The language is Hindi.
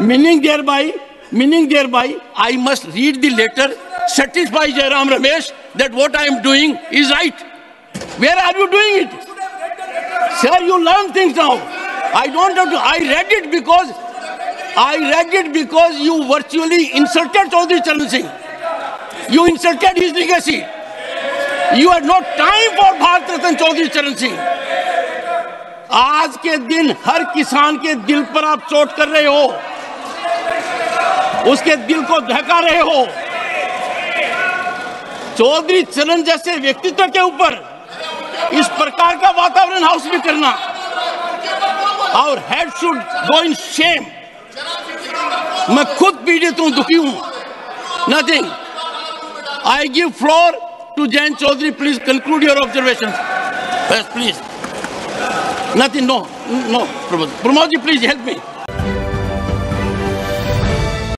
Meaning thereby, meaning thereby, I must read the letter, satisfy Jairam Ramesh that what I am doing is right. Where are you doing it? Sir, you learn things now. I don't have to. I read it because I read it because you virtually insulted Chaudhry Charan Singh. You insulted his legacy. You had no time for Bharat Ratan Chaudhry Charan Singh. आज के दिन हर किसान के दिल पर आप चोट कर रहे हो उसके दिल को धका रहे हो। चौधरी चरण जैसे व्यक्तित्व के ऊपर इस प्रकार का वातावरण हाउस में करना। और head should go in shame मैं खुद पीड़ित हूँ, दुखी हूँ। Nothing I give floor to Jain Chaudhary please conclude your observation please nothing no no Pramod Pramod ji please help me.